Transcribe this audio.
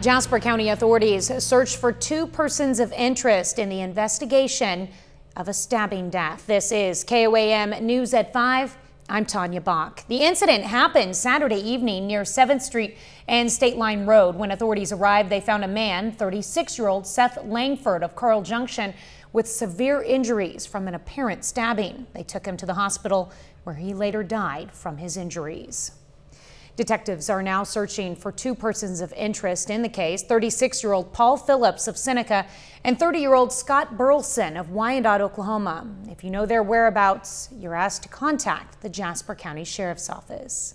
Jasper County authorities searched for two persons of interest in the investigation of a stabbing death. This is KOAM News at 5. I'm Tanya Bach. The incident happened Saturday evening near 7th Street and State Line Road. When authorities arrived, they found a man, 36-year-old Seth Langford of Carl Junction, with severe injuries from an apparent stabbing. They took him to the hospital where he later died from his injuries. Detectives are now searching for two persons of interest in the case 36 year old Paul Phillips of Seneca and 30 year old Scott Burleson of Wyandotte, Oklahoma. If you know their whereabouts, you're asked to contact the Jasper County Sheriff's Office.